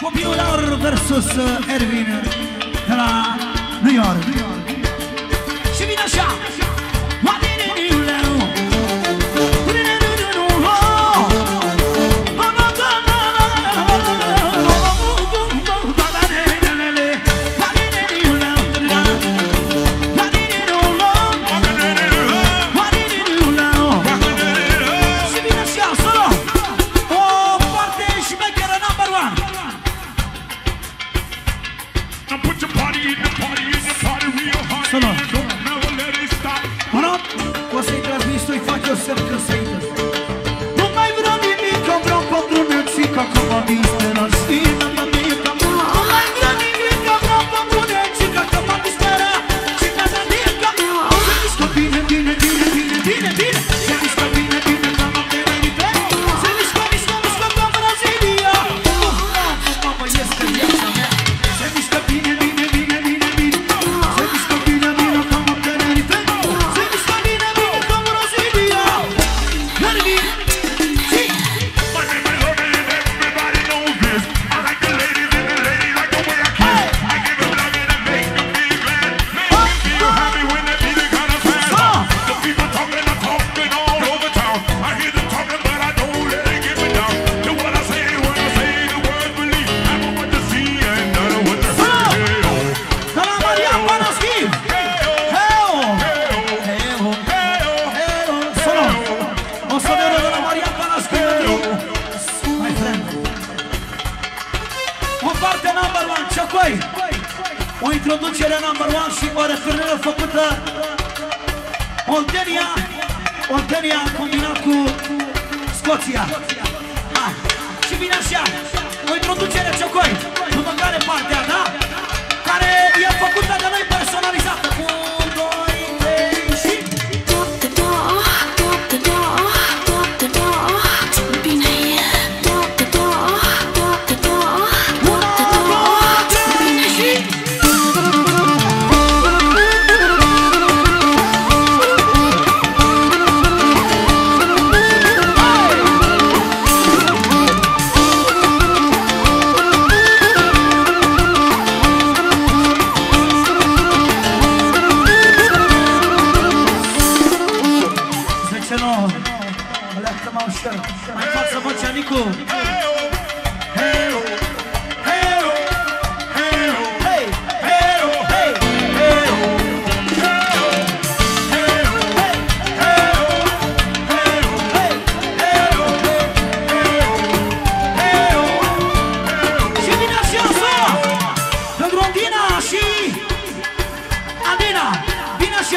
Popular versus uh, Erwin de la New York. New York. băi! O introducere number one și o referină făcută Oltenia, Oltenia combinat cu Scoția. Ha. Și vine așa, o introducere ciocoi, după care partea, da? Care e făcută de noi personalizată.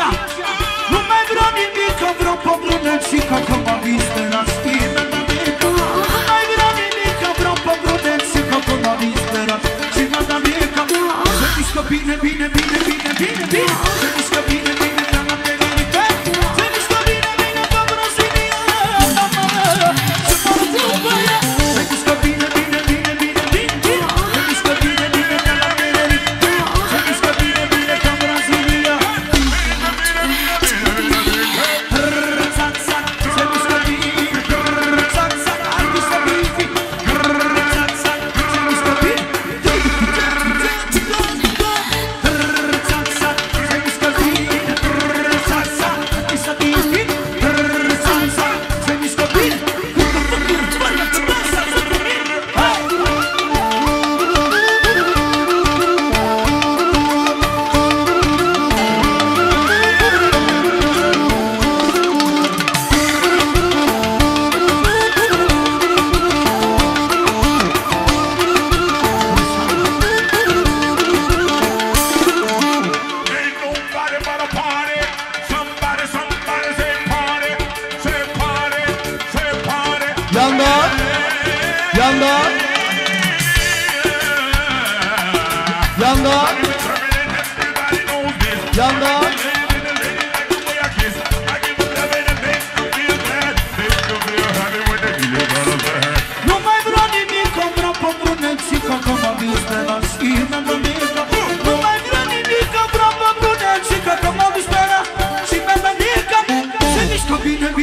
așa. Nu mai vreau nimic, că vreau pe brână că că m-am vins de la spină Nu mai vreau nimic, că vreau pe brână că că m-am vins de la spină Și că m-am vins de la spină Să mișcă bine, bine, bine, bine. Yanda Yanda Yanda No mai vreau nimic, că îmi vreau pe brunețica Că m-a dus pe la schimă, mă Não Nu mai vreau nimic, că îmi vreau pe brunețica Că m-a dus pe la schimă, mă mică Se mișcă bine, bine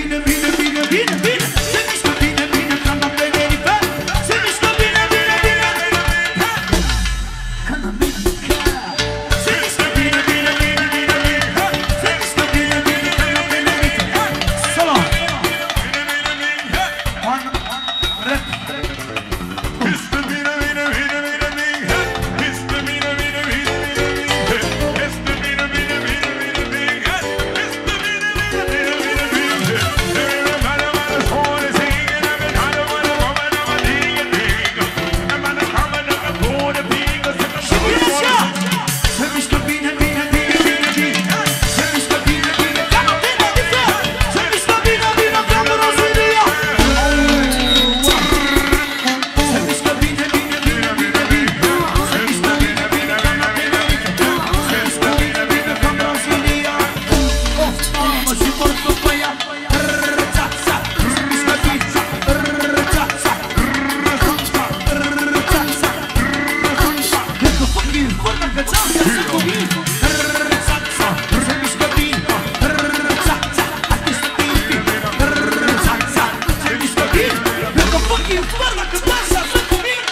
fucking fără Dacă dansează cu mine.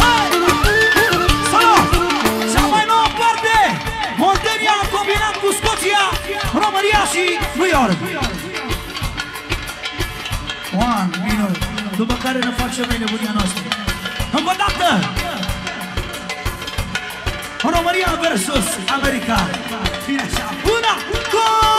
Hai! Salut! Cea mai nouă parte Moldenia combinat cu Scoția România și New York. One minut După care ne facem noi nebunia noastră. Încă o dată România versus America. Bine așa Una, două,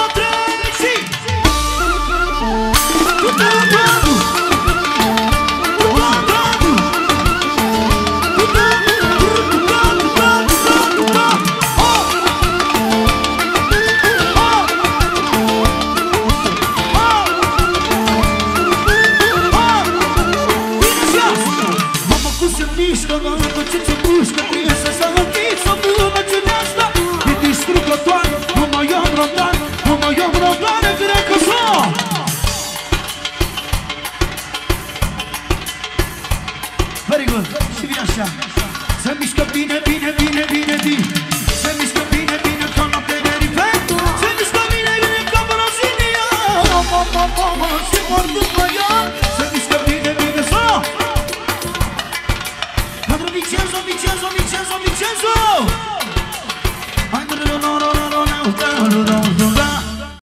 Vincenzo, Vincenzo, Vincenzo, Vincenzo! Hai, nu, nu, nu, nu, nu, nu, nu, nu, nu, nu,